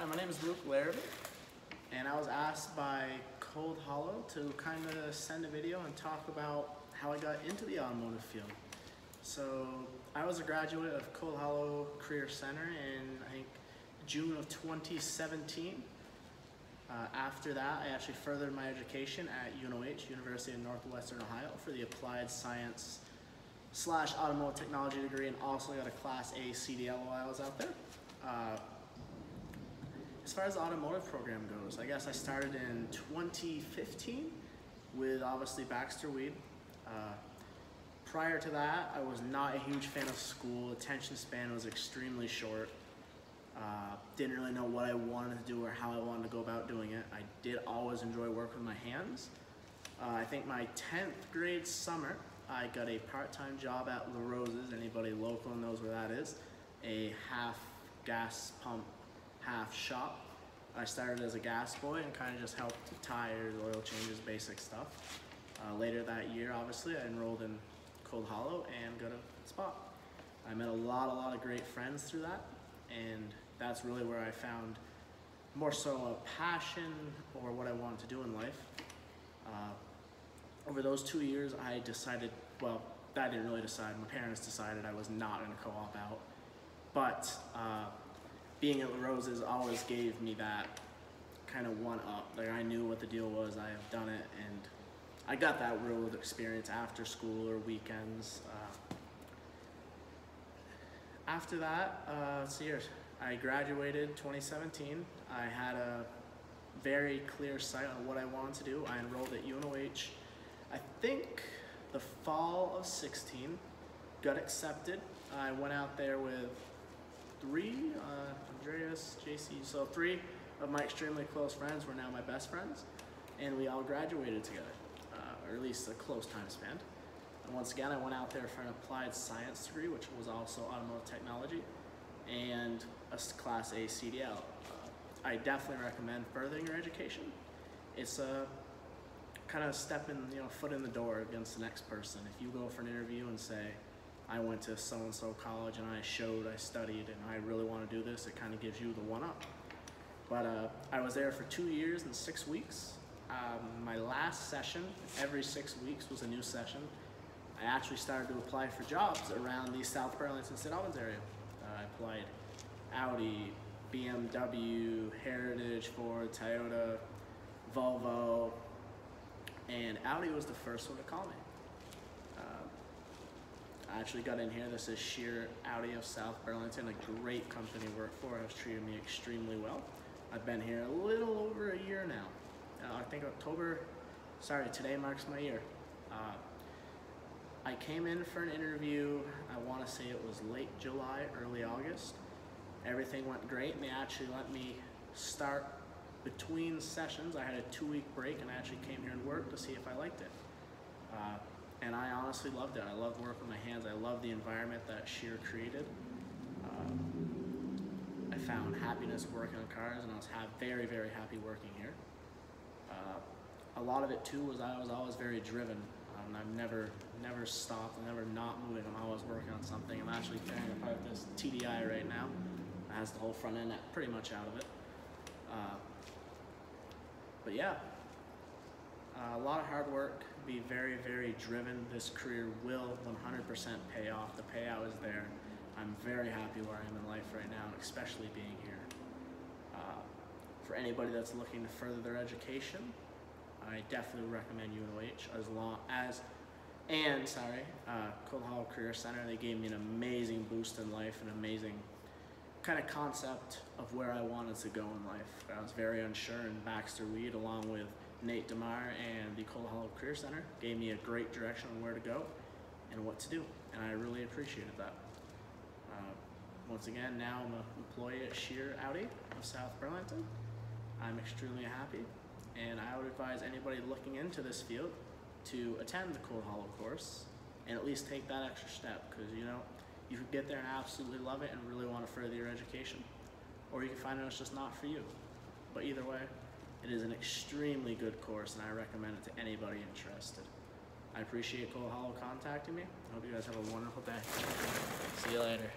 Hi, my name is Luc Larivee, and I was asked by Cold Hollow to kind of send a video and talk about how I got into the automotive field. So I was a graduate of Cold Hollow Career Center in I think June of 2017. Uh, after that, I actually furthered my education at UNOH, University of Northwestern Ohio, for the Applied Science slash Automotive Technology degree, and also got a Class A CDL while I was out there. Uh, as far as the automotive program goes, I guess I started in 2015 with obviously Baxter Weed. Uh, prior to that, I was not a huge fan of school. Attention span was extremely short. Uh, didn't really know what I wanted to do or how I wanted to go about doing it. I did always enjoy work with my hands. Uh, I think my 10th grade summer, I got a part-time job at La Rose's. Anybody local knows where that is. A half gas pump, half shop. I started as a gas boy and kind of just helped tires, oil changes, basic stuff. Uh, later that year, obviously, I enrolled in Cold Hollow and got a spot. I met a lot, a lot of great friends through that, and that's really where I found more so a passion or what I wanted to do in life. Uh, over those two years, I decided, well, I didn't really decide. My parents decided I was not going to co-op out. But uh, being at La Rose's always gave me that kind of one up. Like I knew what the deal was. I have done it, and I got that real world experience after school or weekends. Uh, after that, uh, here. I graduated 2017. I had a very clear sight on what I wanted to do. I enrolled at UNOH, I think the fall of 16, got accepted. I went out there with three, uh, Andreas, JC, so three of my extremely close friends were now my best friends, and we all graduated together, uh, or at least a close time span. And once again, I went out there for an applied science degree, which was also automotive technology, and a Class A CDL. Uh, I definitely recommend furthering your education. It's a kind of stepping, you know, foot in the door against the next person. If you go for an interview and say, I went to so-and-so college and I showed, I studied, and I really want to do this, it kind of gives you the one-up. But uh, I was there for two years and six weeks. Um, my last session, every six weeks was a new session. I actually started to apply for jobs around the South Burlington St. Albans area. Uh, I applied Audi, BMW, Heritage, Ford, Toyota, Volvo, and Audi was the first one to call me. I actually got in here. This is Sheer Audi of South Burlington, a great company to work for. Has treated me extremely well. I've been here a little over a year now. Uh, I think October, sorry, today marks my year. Uh, I came in for an interview, I want to say it was late July, early August. Everything went great and they actually let me start between sessions. I had a two week break and I actually came here and worked to see if I liked it. Uh, and I honestly loved it. I loved working with my hands. I loved the environment that Sheer created. Uh, I found happiness working on cars, and I was very, very happy working here. Uh, a lot of it too was I was always very driven. Um, I've never, never stopped. Never not moving. I'm always working on something. I'm actually tearing apart this TDI right now. It has the whole front end pretty much out of it. Uh, but yeah, uh, a lot of hard work, be very, very driven. This career will 100% pay off. The payout is there. I'm very happy where I am in life right now, especially being here. Uh, for anybody that's looking to further their education, I definitely recommend UNOH as long as, and sorry, uh, Cold Hollow Career Center, they gave me an amazing boost in life, an amazing kind of concept of where I wanted to go in life. I was very unsure in Baxter Weed along with Nate DeMar and the Cold Hollow Career Center gave me a great direction on where to go and what to do, and I really appreciated that. Uh, once again, now I'm an employee at Sheer Audi of South Burlington. I'm extremely happy, and I would advise anybody looking into this field to attend the Cold Hollow course and at least take that extra step because you know you could get there and absolutely love it and really want to further your education, or you can find out it's just not for you. But either way, it is an extremely good course and I recommend it to anybody interested. I appreciate Cold Hollow contacting me. I hope you guys have a wonderful day. See you later.